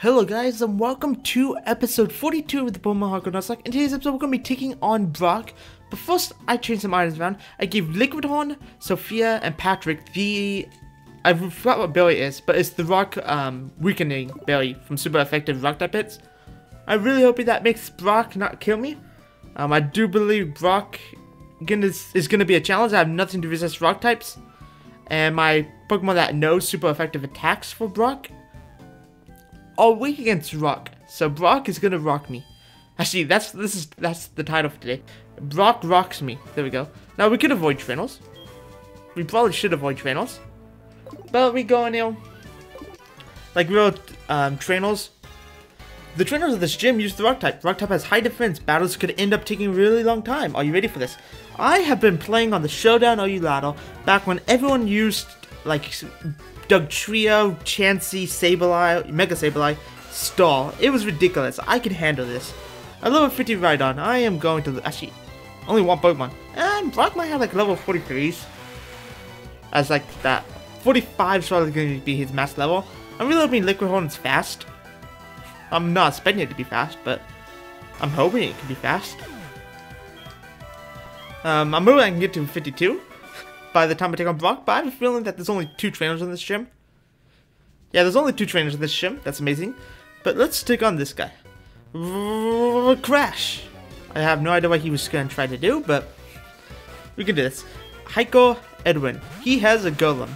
Hello guys and welcome to episode 42 of the Pokemon HeartGold Nuzlocke. In today's episode we're going to be taking on Brock. But first I changed some items around. I gave Liquid Horn, Sophia, and Patrick the... I forgot what berry is, but it's the rock um, weakening berry from super effective rock type hits. I really hope that makes Brock not kill me. Um, I do believe Brock is, is going to be a challenge. I have nothing to resist rock types. And my Pokemon that knows super effective attacks for Brock are weak against rock. So Brock is gonna rock me. Actually, that's this is that's the title for today. Brock rocks me. There we go. Now we could avoid trainers. We probably should avoid trainers. But we go here. Like real um, trainers. The trainers of this gym use the rock type. Rock type has high defense. Battles could end up taking really long time. Are you ready for this? I have been playing on the Showdown OU Ladder back when everyone used like Dugtrio, Chansey, Sableye, Mega Sableye, Star. It was ridiculous. I can handle this. A level 50 Rhydon. I am going to... Actually, only one Pokemon. And Brock might have like level 43s. As like that. 45 is probably going to be his max level. I'm really hoping Liquid Horn is fast. I'm not expecting it to be fast, but I'm hoping it can be fast. Um, I'm hoping I can get to 52 by the time I take on Brock, but I have a feeling that there's only two trainers in this gym. Yeah, there's only two trainers in this gym. That's amazing. But let's take on this guy. Crash! I have no idea what he was going to try to do, but we can do this. Hiker Edwin. He has a golem.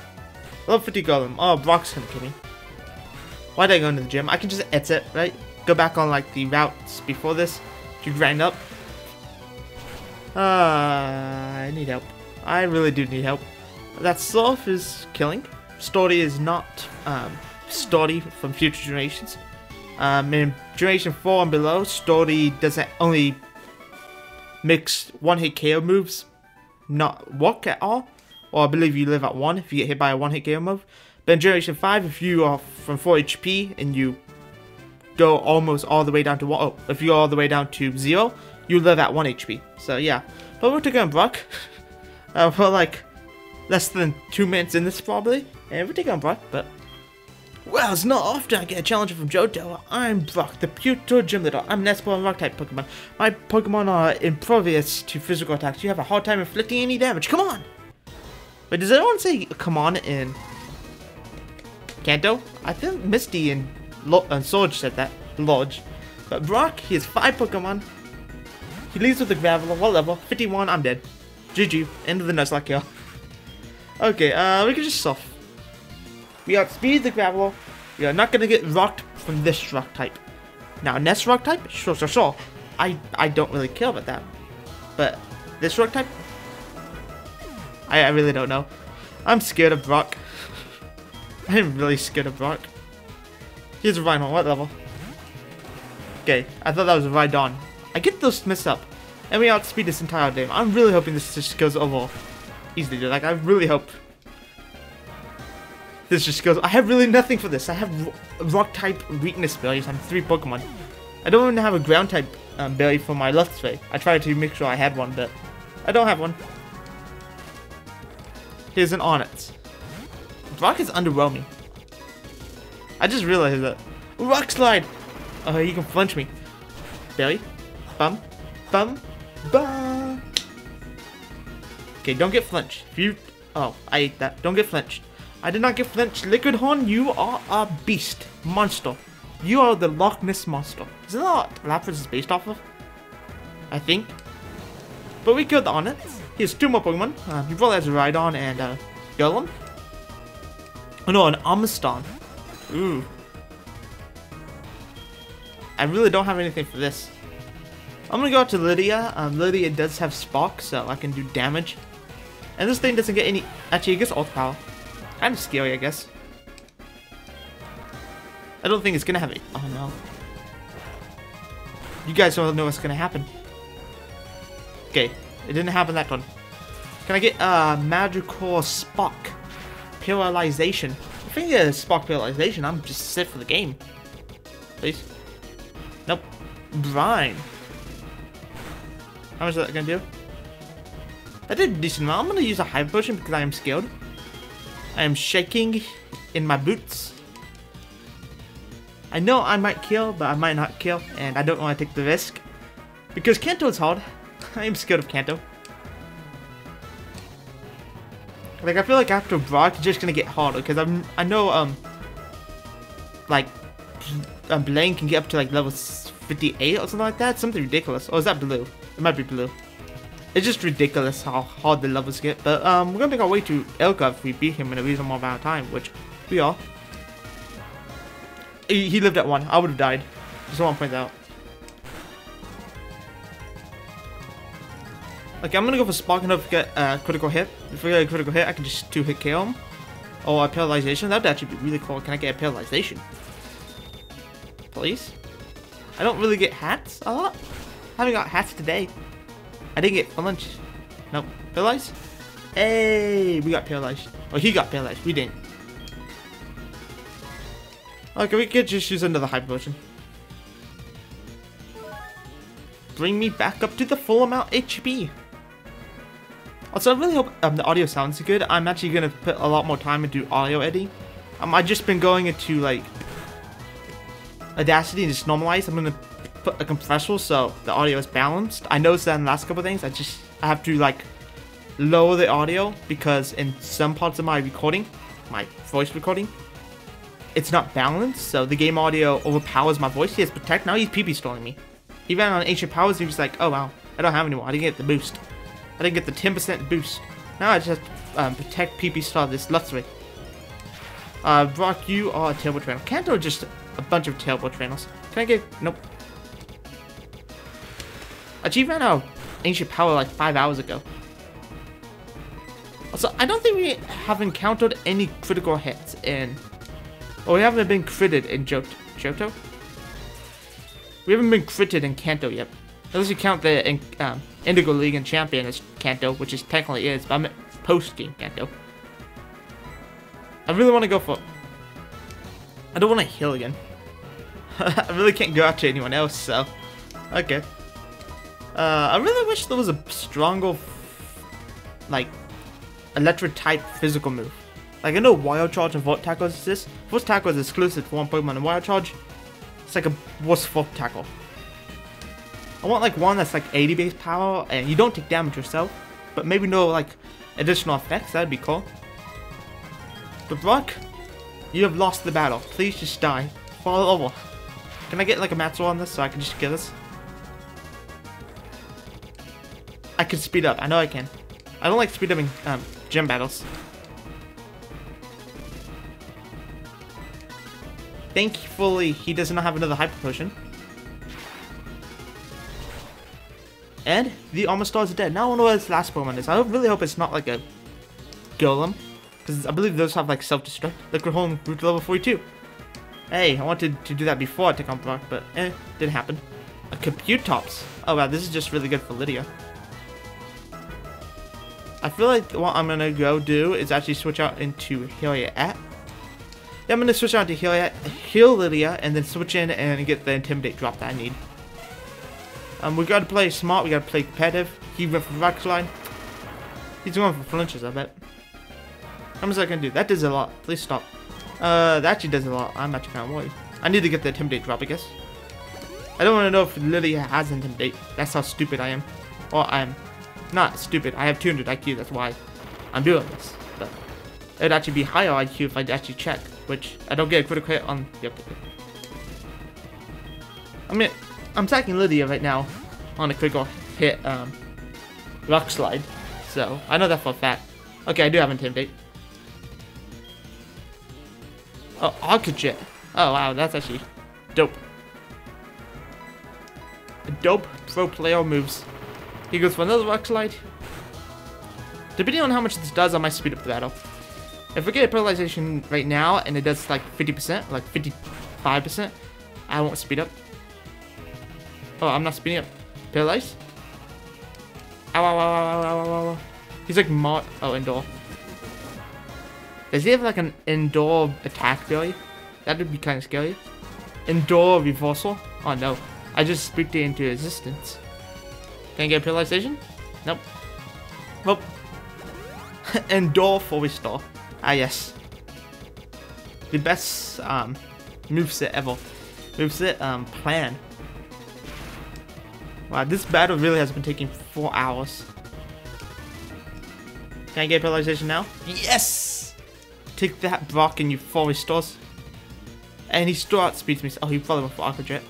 Level 50 golem. Oh, Brock's gonna kill me. Why did I go into the gym? I can just exit, right? Go back on like the routes before this to grind up. Uh, I need help. I really do need help. That Sloth is killing. Sturdy is not um, from future generations. Um, in Generation 4 and below, Sturdy doesn't only mix one-hit KO moves, not work at all. Or I believe you live at 1 if you get hit by a one-hit KO move. But in Generation 5, if you are from 4 HP and you go almost all the way down to 1, oh, if you go all the way down to 0, you live at 1 HP. So yeah. But we're taking Brock. uh, for like less than two minutes in this probably, and we're taking on Brock, but well, it's not often I get a challenge from Johto. I'm Brock, the Pewter Gym Leader. I'm an and Rock type Pokemon. My Pokemon are impervious to physical attacks. You have a hard time inflicting any damage. Come on! Wait, does anyone say come on in Kanto? I think Misty and, Lo and Sorge said that. Lodge. But Brock, he has five Pokemon. He leads with the Graveler. What level? 51, I'm dead. GG. End of the Nuzlocke kill. Okay, uh, we can just Surf. We outspeed the Graveler. We are not gonna get rocked from this rock type. Now, next rock type? Sure, sure, sure. I, I don't really care about that. But this rock type? I, I really don't know. I'm scared of Brock. I'm really scared of Brock. Here's a Rhyhorn. What level? Okay, I thought that was Rhydon. I get those mixed up and we outspeed this entire game. I'm really hoping this just goes over easily. Like, I really hope this just goes... I have really nothing for this. I have rock-type weakness berries on three Pokemon. I don't even have a ground-type um, berry for my left Luxray. I tried to make sure I had one, but I don't have one. Here's an Onix. Rock is underwhelming. I just realized that. Rock Slide! Oh, you can flinch me. Berry? Bum? Bum? Bah. Okay, don't get flinched. If you... Oh, I ate that. Don't get flinched. I did not get flinched. Liquid Horn, you are a beast. Monster. You are the Loch Ness Monster. Isn't that what Lapras is based off of? I think. But we killed the. He has two more Pokemon. Uh, he probably has Rhydon and uh, Golem. Oh no, an Omastar. Ooh. I really don't have anything for this. I'm gonna go out to Lydia. Um, Lydia does have Spark, so I can do damage. And this thing doesn't get any... Actually, it gets Ultra Power. Kind of scary, I guess. I don't think it's gonna have it. Oh no. You guys don't know what's gonna happen. Okay, it didn't happen that one. Can I get uh, magical spark paralyzation? I get spark paralyzation, I'm just set for the game. Please. Nope. Brine. How much is that gonna do? I did a decent amount. I'm gonna use a Hyper Potion because I am scared. I am shaking in my boots. I know I might kill, but I might not kill, and I don't want to take the risk. Because Kanto is hard. I am scared of Kanto. Like, I feel like after Brock, it's just gonna get harder, because I'm, I know, um, like, um, Blaine can get up to, like, level 58 or something like that. Something ridiculous. Or is that blue? It might be blue. It's just ridiculous how hard the levels get. But, um, we're gonna make our way to Ilka if we beat him in a reasonable amount of time, which we are. He, he lived at one. I would have died. Just want to point out. Okay, I'm gonna go for Spark enough to get a uh, critical hit. If we get a critical hit, I can just two hit KO him. Or a paralyzation. That would actually be really cool. Can I get a paralyzation? Please? I don't really get hats a lot. Haven't got hats today. I didn't get for lunch. Nope. Paralyzed? Hey, we got paralyzed. Oh, he got paralyzed. We didn't. Okay, we could just use another hyper potion. Bring me back up to the full amount HP. Also, I really hope um, the audio sounds good. I'm actually going to put a lot more time into audio editing. Um, I've just been going into, like, Audacity and just normalize. I'm going to a compressor so the audio is balanced. I noticed that in the last couple things, I just I have to, like, lower the audio because in some parts of my recording, my voice recording, it's not balanced, so the game audio overpowers my voice. He has Protect, now he's PP stalling me. Even on Ancient Powers, he was like, oh wow, I don't have anymore, I didn't get the boost. I didn't get the 10% boost. Now I just um, Protect PP stall this Luxray. Uh, Brock, you are a terrible trainer. Kanto just a bunch of terrible trainers. Can I get, nope. Achieve ran out Ancient Power like 5 hours ago. Also, I don't think we have encountered any critical hits in Oh, we haven't been critted in. Johto? We haven't been critted in Kanto yet. Unless you count the in, um, Indigo League and Champion as Kanto, which is technically is, but I'm post-game Kanto. I really want to go for... I don't want to heal again. I really can't go after anyone else, so... Okay. Uh, I really wish there was a stronger, like, electric type physical move. Like, I know Wild Charge and Volt Tackle exist. Volt Tackle is exclusive to one Pokemon, and Wild Charge, it's like a Volt Tackle. I want, like, one that's, like, 80 base power, and you don't take damage yourself, but maybe no, like, additional effects. That'd be cool. But Brock, you have lost the battle. Please just die. Fall over. Can I get, like, a Maxwell on this so I can just kill this? I can speed up. I know I can. I don't like speed up in um, gym battles. Thankfully, he does not have another Hyper Potion. And the Omastar is dead. Now I wonder what his last Pokemon is. I really hope it's not like a Golem. Because I believe those have like self-destruct. Liquid Horn grew to level 42. Hey, I wanted to do that before I took on Brock, but eh, didn't happen. A Kabutops. Oh wow, this is just really good for Lydia. I feel like what I'm gonna go do is actually switch out into Helia at yeah, I'm going to switch out to heal, heal Lydia and then switch in and get the Intimidate drop that I need. Um, we got to play smart, we got to play competitive. He went for Rock Slide. He's going for flinches, I bet. How much I can do? That does a lot. Please stop. Uh, that actually does a lot. I'm actually kind of worried. I need to get the Intimidate drop, I guess. I don't want to know if Lydia has Intimidate. That's how stupid I am. Or I'm not stupid. I have 200 IQ, that's why I'm doing this. But it'd actually be higher IQ if I'd actually check which I don't get a critical hit on. Yep. I mean, I'm attacking Lydia right now on a critical hit um, rock slide, so I know that for a fact. Okay, I do have intimidate. Oh, Aqua Jet. Oh wow, that's actually dope. Dope pro player moves. He goes for another rock slide. Depending on how much this does, I might speed up the battle. If we get a paralyzation right now and it does like 50%, like 55%, I won't speed up. Oh, I'm not speeding up. Paralyzed? Ow, ow, ow, ow, ow, ow, ow. He's like mod. Oh, Endure. Does he have like an indoor attack ability? That would be kind of scary. Endure reversal? Oh no. I just spooked it into existence. Can I get a paralyzation? Nope. Nope. Endure for restore. Ah, yes. The best um, moveset ever. the um, plan. Wow, this battle really has been taking four hours. Can I get paralyzation now? Yes! Take that, Brock, and you fall restores. And he still outspeeds me. Oh, he probably went for Aqua Jet.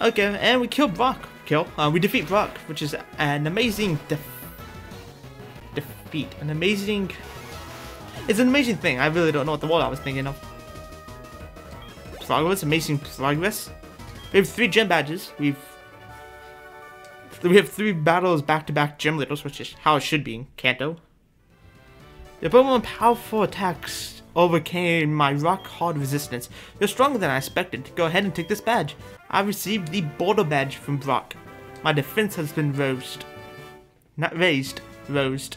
Okay, and we kill Brock. Kill. Uh, we defeat Brock, which is an amazing def defeat. An amazing... It's an amazing thing. I really don't know what the word I was thinking of. Progress, amazing progress. We have three gem badges. We've we have three battles back-to-back -back gem leaders, which is how it should be in Kanto. The Pokemon powerful attacks overcame my rock-hard resistance. You're stronger than I expected. Go ahead and take this badge. I received the Boulder Badge from Brock. My defense has been raised. Not raised, rosed.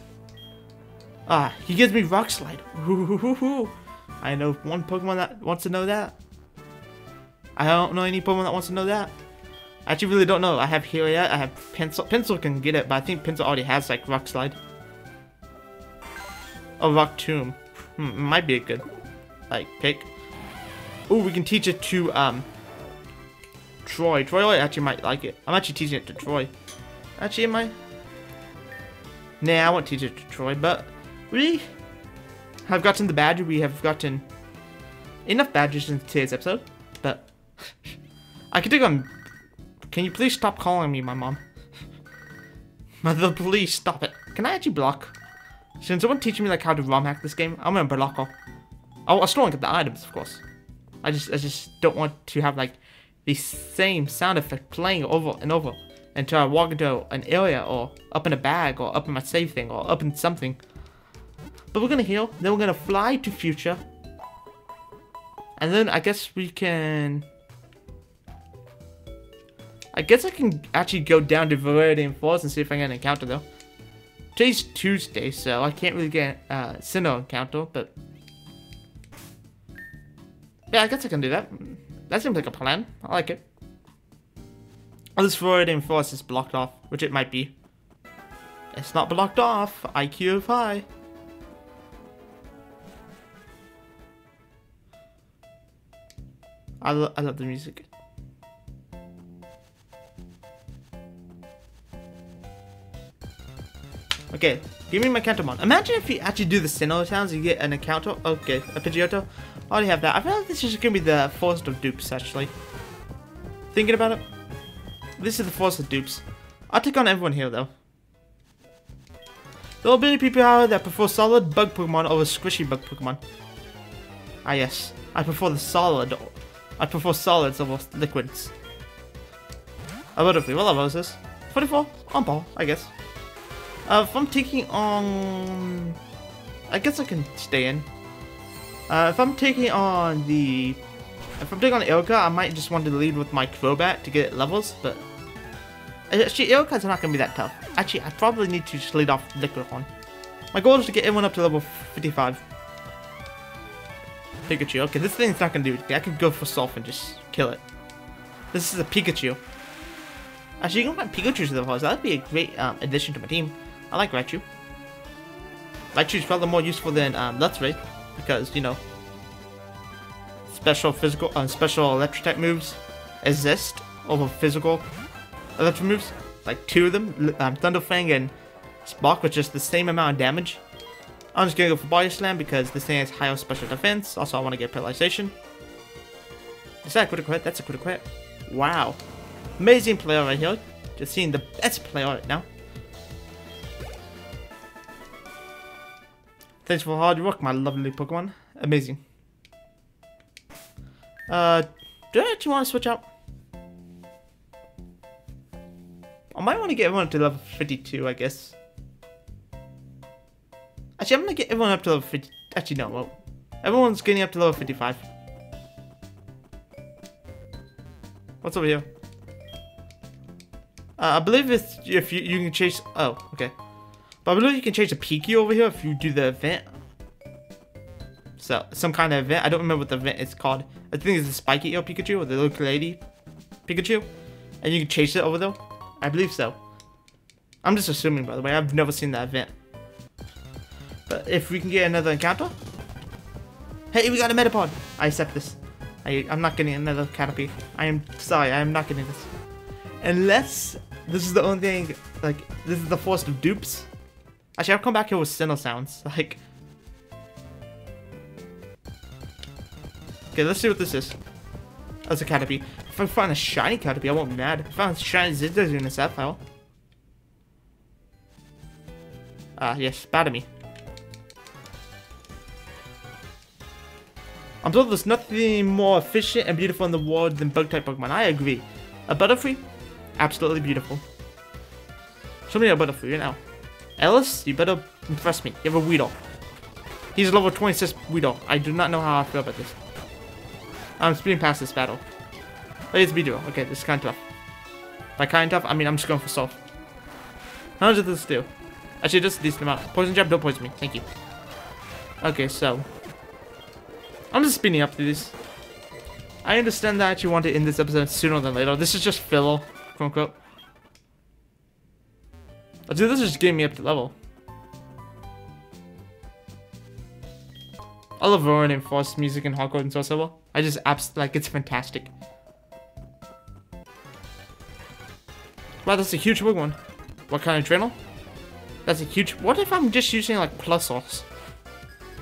Ah, he gives me Rock Slide. I know one Pokemon that wants to know that. I don't know any Pokemon that wants to know that. I actually really don't know. I have Heliot, I have Pencil. Pencil can get it, but I think Pencil already has like Rock Slide. Oh, Rock Tomb. Hmm, might be a good like pick. Oh, we can teach it to um Troy. Troy actually might like it. I'm actually teaching it to Troy. Actually, am I? Nah, I won't teach it to Troy, but we have gotten the badge. We have gotten enough badges in today's episode, but I could take on can you please stop calling me my mom? Mother, please stop it. Can I actually block? Can someone teach me like how to ROM hack this game? I'm gonna block off. Oh, I still want to get the items, of course. I just, I just don't want to have like the same sound effect playing over and over until I walk into an area or up in a bag or up in my save thing or up in something. But we're gonna heal, then we're gonna fly to future. And then I guess we can I guess I can actually go down to Viridian Falls and see if I can encounter though. Today's Tuesday, so I can't really get uh, Sinnoh encounter, but... Yeah, I guess I can do that. That seems like a plan. I like it. This Viridian Forest is blocked off, which it might be. It's not blocked off. IQ of high. I, lo I love the music. Okay, give me my Cantomon. Imagine if you actually do the Sinnoh sounds, you get an Encounter. Okay, a Pidgeotto. I already have that. I feel like this is gonna be the Forest of Dupes, actually. Thinking about it, this is the Forest of Dupes. I'll take on everyone here, though. There will be people out that prefer solid bug Pokemon over squishy bug Pokemon. Ah yes, I prefer the solid. I prefer solids over liquids. I would have what level is this? 44? On ball, I guess. Uh, if I'm taking on... I guess I can stay in. Uh, if I'm taking on the... If I'm taking on Ilka, I might just want to lead with my Crobat to get levels, but... Actually, Ilka's not going to be that tough. Actually, I probably need to just lead off Liquidhorn. My goal is to get everyone up to level 55. Pikachu. Okay, this thing's not going to do it. I could go for Surf and just kill it. This is a Pikachu. Actually, you can find Pikachu to the forest. That would be a great um, addition to my team. I like Raichu. Raichu is probably more useful than um, Luxray because, you know, special physical, uh, special electric type moves exist over physical electric moves. Like two of them, um, Thunder Fang and Spark with just the same amount of damage. I'm just gonna go for Body Slam because this thing has higher special defense. Also, I want to get Paralyzation. Is that a critical hit? That's a critical hit. Wow. Amazing player right here. Just seeing the best player right now. Thanks for hard work, my lovely Pokemon. Amazing. Uh, do I actually want to switch out? I might want to get everyone up to level 52, I guess. Actually, I'm going to get everyone up to level 50. Actually, no, well, everyone's getting up to level 55. What's over here? Uh, I believe it's if you, you can chase... Oh, okay. But I believe you can change the Piki over here if you do the event. So, some kind of event. I don't remember what the event is called. I think it's the Spiky Eel Pikachu or the little lady Pikachu. And you can chase it over there. I believe so. I'm just assuming, by the way. I've never seen that event. But if we can get another encounter. Hey, we got a Metapod. I accept this. I, I'm not getting another Caterpie. I am sorry, I am not getting this. Unless this is the only thing, like, this is the first of dupes. Actually, I'll come back here with Sinnoh sounds. Like, okay, let's see what this is. That's a Caterpie. If I find a shiny Caterpie, I won't be mad. If I found a shiny Zizdos in a file. Ah, yes, me. I'm told there's nothing more efficient and beautiful in the world than bug type Pokemon. I agree. A Butterfree? Absolutely beautiful. Show me a Butterfree right now. Ellis, you better impress me. You have a Weedle. He's level 26 Weedle. I do not know how I feel about this. I'm speeding past this battle. Oh, it's Beedrill. Okay, this is kind of tough. By kind of tough, I mean I'm just going for Surf. How much does this do? Actually, just a decent amount. Poison jab, don't poison me. Thank you. Okay, so. I'm just speeding up through this. I understand that you want to end this episode sooner than later. This is just filler, quote unquote. Oh, dude, this is just getting me up to level. I love Roaring and Frost music and HeartGold and Silver. I just abs like it's fantastic. Wow, that's a huge big one. What kind of adrenal? That's a huge... What if I'm just using, like, plus sauce?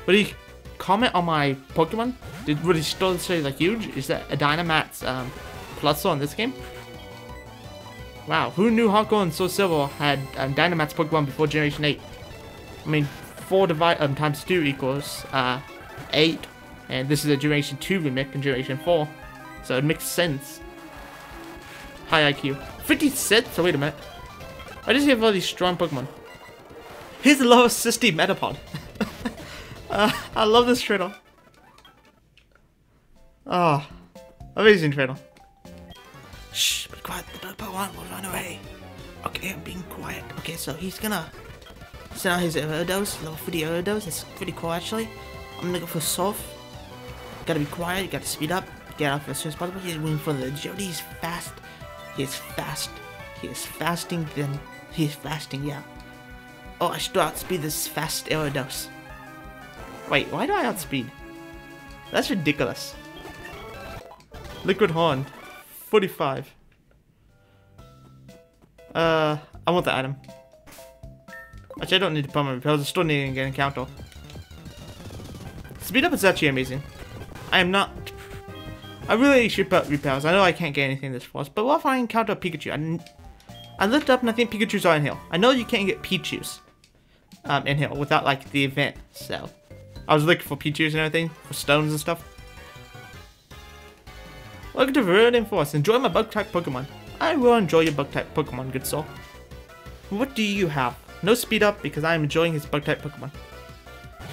Would he comment on my Pokemon? Did, would he still say, like, huge? Is that a Dynamax um, plus on this game? Wow, who knew HeartGold and Soul Silver had um, Dynamax Pokemon before Generation 8? I mean, 4 divide, um, times 2 equals uh, 8. And this is a Generation 2 remake in Generation 4. So it makes sense. High IQ. 56? So wait a minute. I just have all these strong Pokemon. Here's the lowest Sisti Metapod. uh, I love this trainer. Oh, amazing trainer. Shh, quiet. The Pokemon will run away. Okay, I'm being quiet. Okay, so he's gonna send out his Gyarados, level 50 Gyarados. It's pretty cool actually. I'm gonna go for Surf. Gotta be quiet, you gotta speed up, get out as soon as possible. He's waiting for the Jody. He's fast. He is fast. He is fasting, then he's fasting, yeah. Oh, I should outspeed this fast Gyarados. Wait, why do I outspeed? That's ridiculous. Liquid Horn. 45. Uh, I want the item. Actually, I don't need to pump my repels. I still need to get an encounter. Speed up is actually amazing. I am not... I really should put repels. I know I can't get anything this fast, but what if I encounter a Pikachu? I, I looked up and I think Pikachu's are in here. I know you can't get Pichus um, in here without like the event. So I was looking for Pichus and everything for stones and stuff. Welcome to Viridian Forest. Enjoy my bug type Pokemon. I will enjoy your bug type Pokemon, good soul. What do you have? No speed up because I am enjoying his bug type Pokemon.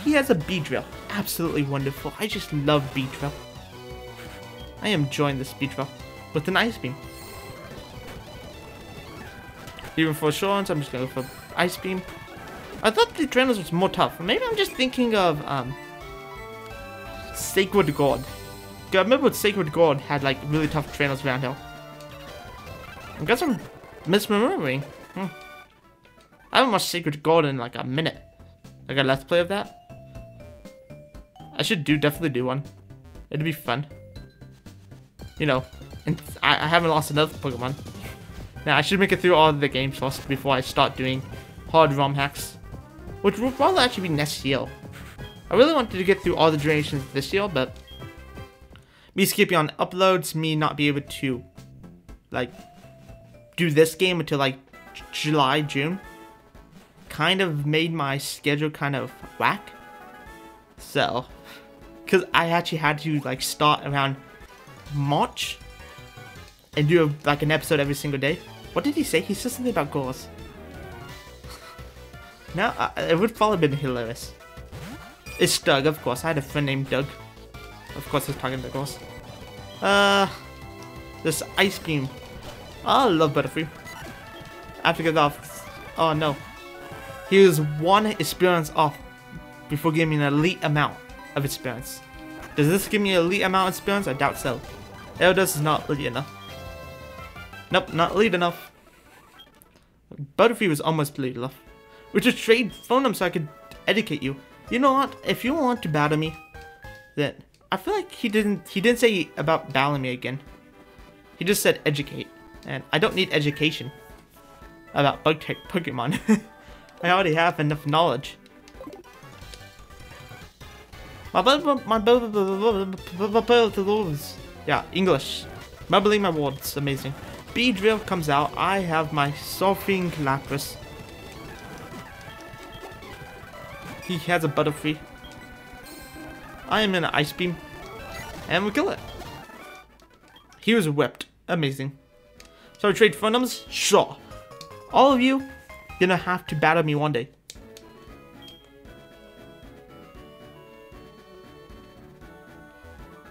He has a Beedrill. Absolutely wonderful. I just love Beedrill. I am enjoying this Beedrill with an Ice Beam. Even for assurance, I'm just gonna go for Ice Beam. I thought the trainers was more tough. Maybe I'm just thinking of um, Sacred Gold. I remember Sacred Gold had like really tough trainers around here. I guess I'm misremembering. Hmm. I haven't watched Sacred Gold in like a minute. Like a let's play of that. I should do definitely do one. It'd be fun. You know, and I, I haven't lost another Pokemon. Now I should make it through all the games first before I start doing hard ROM hacks. Which will probably actually be next year. I really wanted to get through all the generations this year, but me skipping on uploads, me not be able to like do this game until like July, June, kind of made my schedule kind of whack. So, because I actually had to like start around March and do a, like an episode every single day. What did he say? He said something about goals. No, uh, it would probably been hilarious. It's Doug, of course. I had a friend named Doug. Of course, he's talking about Douglas. Uh, this ice beam. I love Butterfree. I have get off. Oh no. He was one experience off before giving me an elite amount of experience. Does this give me an elite amount of experience? I doubt so. Eldos is not elite enough. Nope, not elite enough. Butterfree was almost elite enough. We should trade phone numbers so I could educate you. You know what? If you want to battle me, then I feel like he didn't he didn't say about battling me again. He just said educate, and I don't need education about bug type Pokemon. I already have enough knowledge. My Yeah, English. Mumbling my words, amazing. Beedrill comes out. I have my Surfing Lapras. He has a Butterfree. I am in an Ice Beam. And we kill it. He was whipped. Amazing. So trade Phantoms? Sure. All of you gonna have to battle me one day.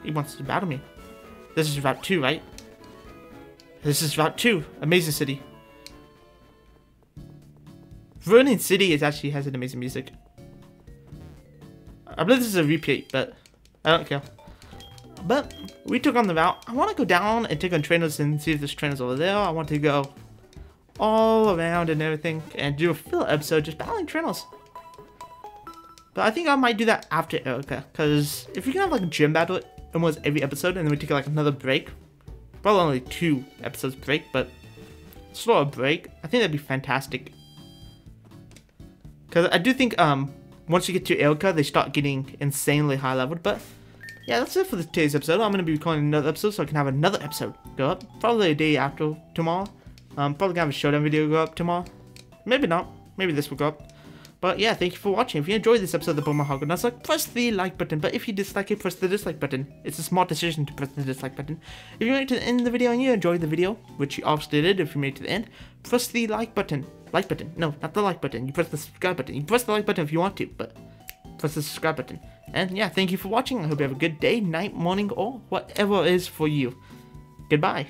He wants to battle me. This is Route 2, right? This is Route 2. Amazing City. Vernon City is actually has an amazing music. I believe this is a repeat, but I don't care. But we took on the route. I want to go down and take on trainers and see if there's trainers over there. I want to go all around and everything and do a full episode just battling trainers. But I think I might do that after Erika, because if we can have like a gym battle almost every episode and then we take like another break, probably only two episodes break, but slow break, I think that'd be fantastic. Because I do think um once you get to Erika, they start getting insanely high leveled, but yeah, that's it for today's episode. I'm going to be recording another episode so I can have another episode go up. Probably a day after tomorrow. I'm probably going to have a showdown video go up tomorrow. Maybe not. Maybe this will go up. But yeah, thank you for watching. If you enjoyed this episode of the Pokemon Hog like, press the like button. But if you dislike it, press the dislike button. It's a smart decision to press the dislike button. If you made it to the end of the video and you enjoyed the video, which you obviously did if you made it to the end, press the like button. Like button. No, not the like button. You press the subscribe button. You press the like button if you want to, but press the subscribe button. And yeah, thank you for watching. I hope you have a good day, night, morning, or whatever it is for you. Goodbye.